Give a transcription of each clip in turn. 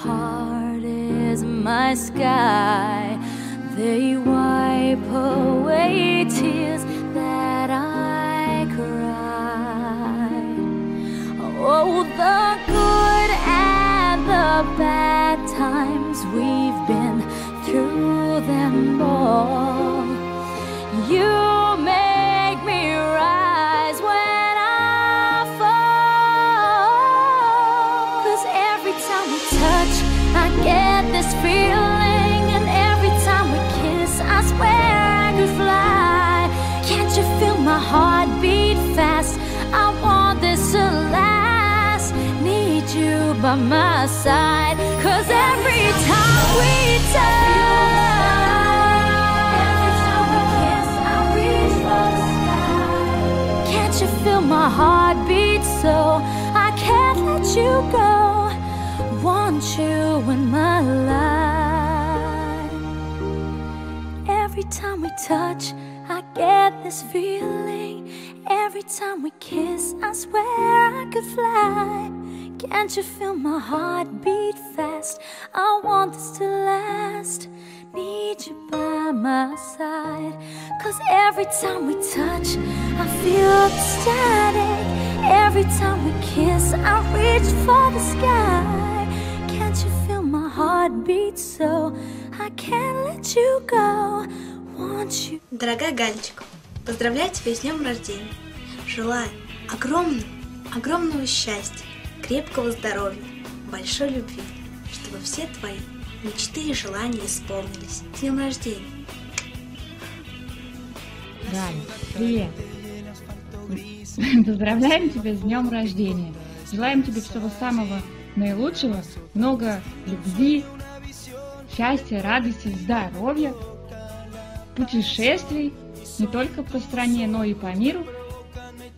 Heart is my sky. They wipe away tears that I cry. Oh, the good and the bad times we've been through them all. Get this feeling. And every time we kiss, I swear I could fly. Can't you feel my heart beat fast? I want this to last. Need you by my side. Cause every time we touch, can't you feel my heart beat so I can't let you go? Want you in my life. Every time we touch, I get this feeling. Every time we kiss, I swear I could fly. Can't you feel my heart beat fast? I want this to last. Need you by my side. Cause every time we touch, I feel ecstatic. Every time we kiss, I reach for the sky. Can't you feel my heart beat so I can't let you go? Want you. Дорогая Галечка, поздравляю тебя с днем рождения. Желаю огромного, огромного счастья, крепкого здоровья, большой любви, чтобы все твои мечты и желания исполнились. С днем рождения! Галя, привет! Поздравляем тебя с днем рождения! Желаем тебе всего самого наилучшего, много любви, счастья, радости, здоровья, путешествий не только по стране, но и по миру,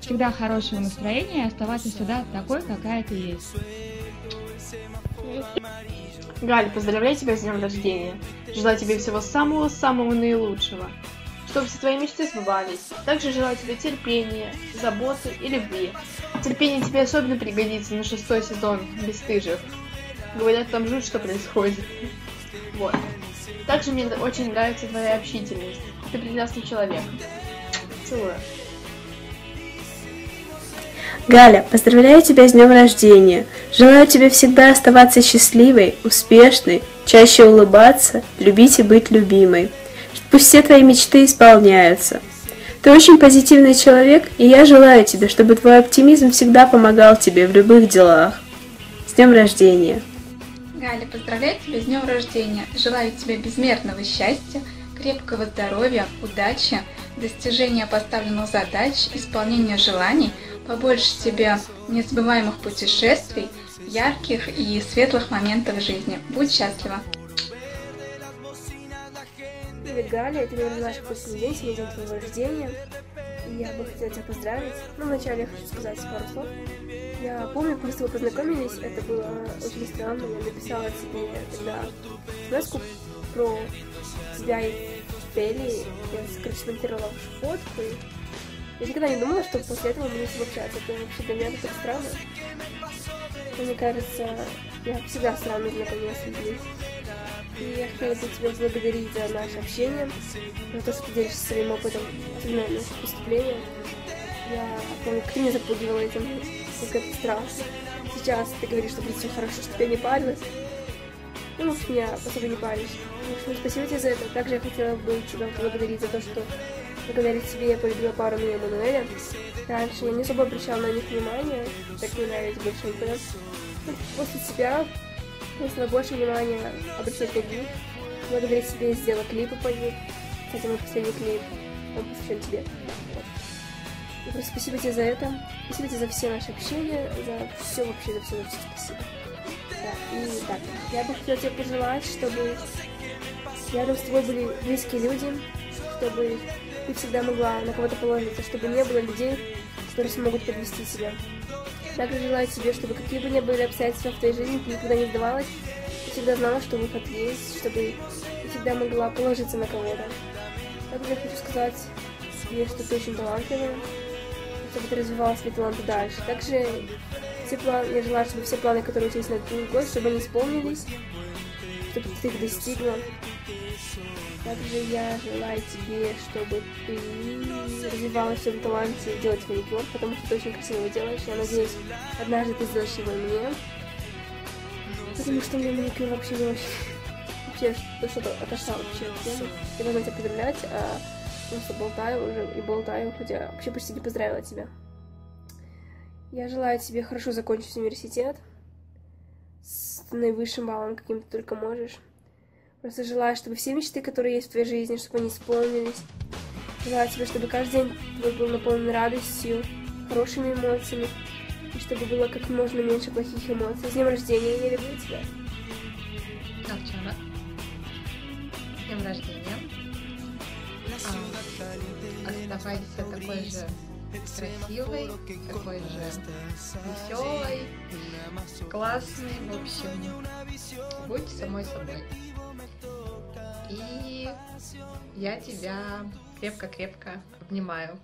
всегда хорошего настроения и оставаться всегда такой, какая ты есть. Галь, поздравляю тебя с днем рождения. Желаю тебе всего самого-самого наилучшего. Чтобы все твои мечты сбывались. Также желаю тебе терпения, заботы и любви. Терпение тебе особенно пригодится на шестой сезон «Бесстыжих». Говорят, там жуть, что происходит. Вот. Также мне очень нравится твоя общительность. Ты прекрасный человек. Целую. Галя, поздравляю тебя с днем рождения. Желаю тебе всегда оставаться счастливой, успешной, чаще улыбаться, любить и быть любимой. Пусть все твои мечты исполняются. Ты очень позитивный человек, и я желаю тебе, чтобы твой оптимизм всегда помогал тебе в любых делах. С днем рождения! Галя, поздравляю тебя с днем рождения. Желаю тебе безмерного счастья, крепкого здоровья, удачи, достижения поставленных задач, исполнения желаний, побольше тебе незабываемых путешествий, ярких и светлых моментов жизни. Будь счастлива! Привет, Галя, это наверное, наш вкусный день, сегодня день твоего рождения. Я бы хотела тебя поздравить. Ну, вначале я хочу сказать пару слов. Я помню, как мы с тобой познакомились, это было очень странно. Я написала тебе тогда смс про тебя и Фели. Я, короче, смонтировала вашу фотку. Я никогда не думала, что после этого мы будем общаться. Это вообще для меня так странно. Но мне кажется, я всегда странно знакомилась с людьми. И я хотела бы тебя благодарить за наше общение, за то, что ты делишься своим опытом, наше поступление. Я помню, как ты меня запугивала этим, как это страшно. Сейчас ты говоришь, что будет все хорошо, что я не парилась. Ну, может, меня особо не паришь. Спасибо тебе за это. Также я хотела бы тебя поблагодарить за то, что благодаря тебе я полюбила пару меня Мануэля. Раньше я не особо обращала на них внимание, так не нравились больше. Ну, после тебя стала больше внимания обращать на них. Благодаря тебе я сделала клипы по ним. Кстати, мой последний клип, он посвящен тебе. И просто спасибо тебе за это. Спасибо тебе за все наши общения, за все вообще, за все, за все спасибо. Да, и так, я бы хотела тебе пожелать, чтобы рядом с тобой были близкие люди, чтобы ты всегда могла на кого-то положиться, чтобы не было людей, которые смогут подвести тебя. Также желаю тебе, чтобы какие бы ни были обстоятельства в твоей жизни, ты никогда не сдавалась, ты всегда знала, что выход есть, чтобы ты всегда могла положиться на кого-то. Также хочу сказать тебе, что ты очень талантливая, чтобы ты развивала свои таланты дальше. Также все планы, я желаю, чтобы все планы, которые у тебя есть на этот год, чтобы они исполнились, чтобы ты их достигла. Также я желаю тебе, чтобы ты развивалась в своем таланте делать маникюр, потому что ты очень красиво его делаешь. Я надеюсь, однажды ты сделаешь его мне. Потому что мне маникюр вообще не очень... Вообще, что-то отошла вообще от темы. Я должна тебя поздравлять, а просто болтаю уже и болтаю, хотя вообще почти не поздравила тебя. Я желаю тебе хорошо закончить университет с наивысшим баллом, каким ты только можешь. Просто желаю, чтобы все мечты, которые есть в твоей жизни, чтобы они исполнились. Желаю тебе, чтобы каждый день твой был наполнен радостью, хорошими эмоциями, и чтобы было как можно меньше плохих эмоций. С днем рождения, я люблю тебя. Овчана. С днем рождения. А, оставайся такой же красивой, такой же веселой, классной, в общем, будь самой собой. И я тебя крепко-крепко обнимаю.